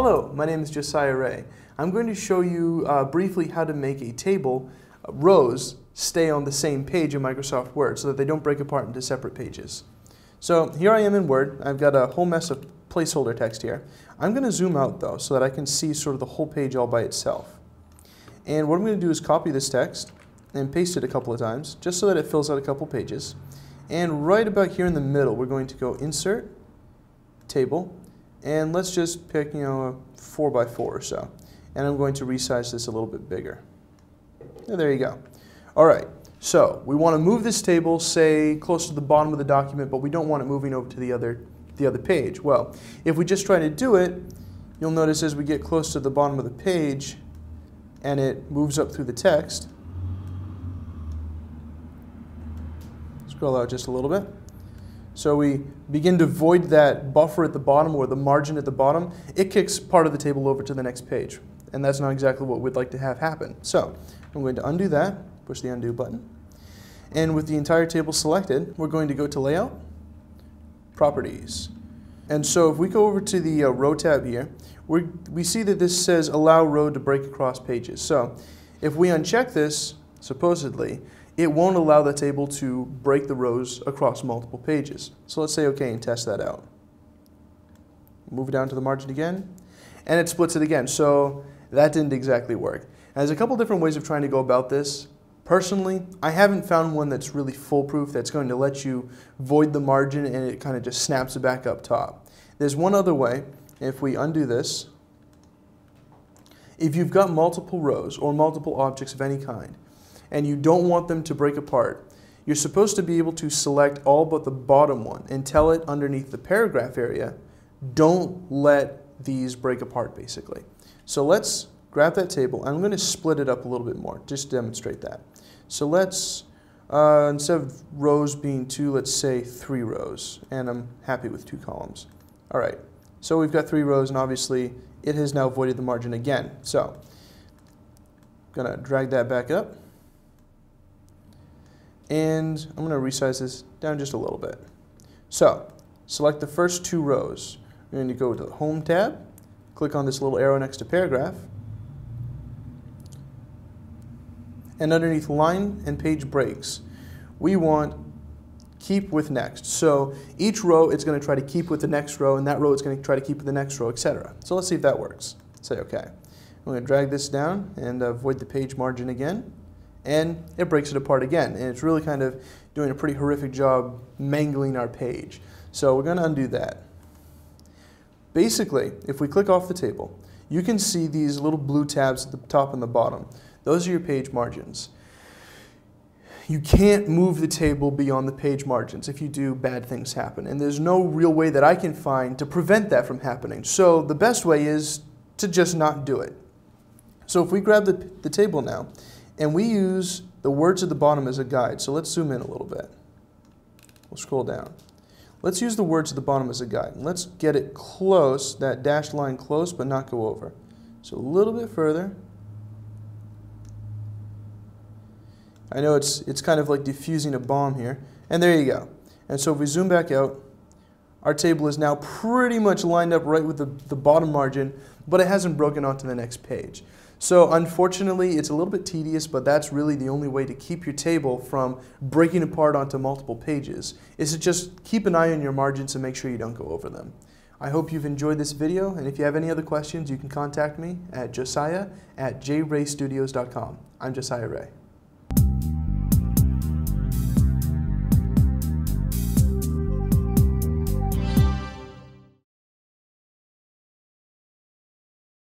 Hello, my name is Josiah Rea. I'm going to show you uh, briefly how to make a table, uh, rows, stay on the same page in Microsoft Word so that they don't break apart into separate pages. So here I am in Word. I've got a whole mess of placeholder text here. I'm going to zoom out though so that I can see sort of the whole page all by itself. And what I'm going to do is copy this text and paste it a couple of times just so that it fills out a couple pages. And right about here in the middle, we're going to go Insert, Table, and let's just pick, you know, a 4 by 4 or so. And I'm going to resize this a little bit bigger. And there you go. All right, so we want to move this table, say, close to the bottom of the document, but we don't want it moving over to the other, the other page. Well, if we just try to do it, you'll notice as we get close to the bottom of the page and it moves up through the text, scroll out just a little bit. So we begin to void that buffer at the bottom or the margin at the bottom. It kicks part of the table over to the next page. And that's not exactly what we'd like to have happen. So I'm going to undo that, push the undo button. And with the entire table selected, we're going to go to Layout, Properties. And so if we go over to the uh, Row tab here, we we see that this says Allow Row to break across pages. So if we uncheck this, supposedly, it won't allow the table to break the rows across multiple pages. So let's say OK and test that out. Move down to the margin again, and it splits it again. So that didn't exactly work. There's a couple different ways of trying to go about this. Personally, I haven't found one that's really foolproof that's going to let you void the margin and it kind of just snaps it back up top. There's one other way. If we undo this, if you've got multiple rows or multiple objects of any kind, and you don't want them to break apart, you're supposed to be able to select all but the bottom one and tell it underneath the paragraph area, don't let these break apart basically. So let's grab that table. I'm going to split it up a little bit more just to demonstrate that. So let's, uh, instead of rows being two, let's say three rows. And I'm happy with two columns. All right, so we've got three rows and obviously it has now voided the margin again. So I'm going to drag that back up and I'm going to resize this down just a little bit. So, select the first two rows. We're going to go to the Home tab, click on this little arrow next to Paragraph, and underneath Line and Page Breaks, we want keep with next. So each row it's going to try to keep with the next row, and that row it's going to try to keep with the next row, etc. So let's see if that works. Say OK. I'm going to drag this down and avoid the page margin again and it breaks it apart again. And it's really kind of doing a pretty horrific job mangling our page. So we're going to undo that. Basically, if we click off the table, you can see these little blue tabs at the top and the bottom. Those are your page margins. You can't move the table beyond the page margins. If you do, bad things happen. And there's no real way that I can find to prevent that from happening. So the best way is to just not do it. So if we grab the, the table now, and we use the words at the bottom as a guide. So let's zoom in a little bit. We'll scroll down. Let's use the words at the bottom as a guide. Let's get it close, that dashed line close, but not go over. So a little bit further. I know it's, it's kind of like diffusing a bomb here. And there you go. And so if we zoom back out, our table is now pretty much lined up right with the, the bottom margin, but it hasn't broken onto the next page. So unfortunately, it's a little bit tedious, but that's really the only way to keep your table from breaking apart onto multiple pages, is to just keep an eye on your margins and make sure you don't go over them. I hope you've enjoyed this video, and if you have any other questions, you can contact me at josiah at jraystudios.com. I'm Josiah Rea.